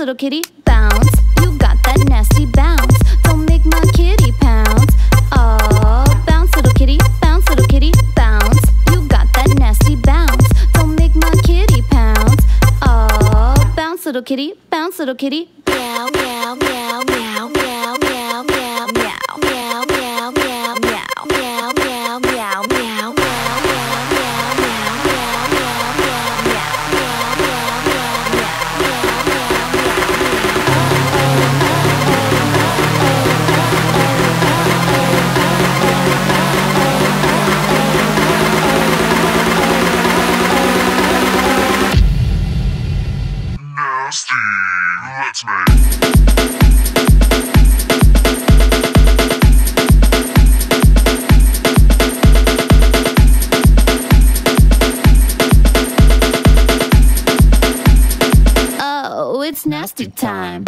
kitty, bounce. You got that nasty bounce. Don't make my kitty pounce. Oh, bounce, little kitty, bounce, little kitty, bounce. You got that nasty bounce. Don't make my kitty pounce. Oh, bounce, little kitty, bounce, little kitty. Oh, it's nasty time.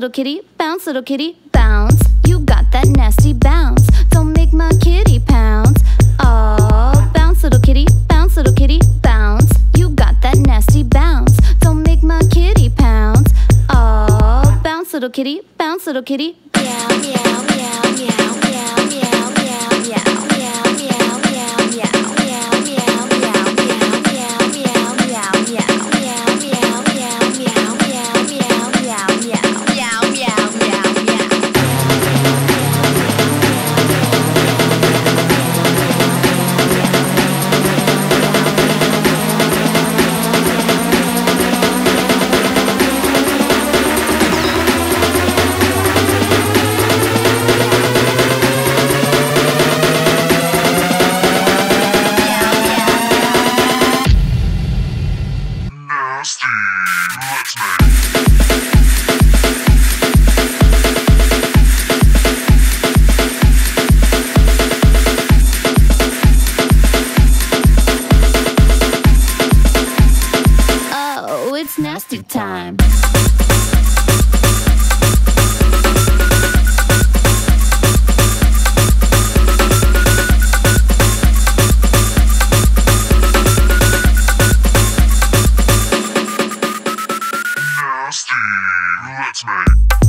Little kitty, bounce, little kitty, bounce. You got that nasty bounce. Don't make my kitty pounce. Oh, bounce, little kitty, bounce, little kitty, bounce. You got that nasty bounce. Don't make my kitty pounce. Oh, bounce, little kitty, bounce, little kitty. Meow, meow, meow, hurts me.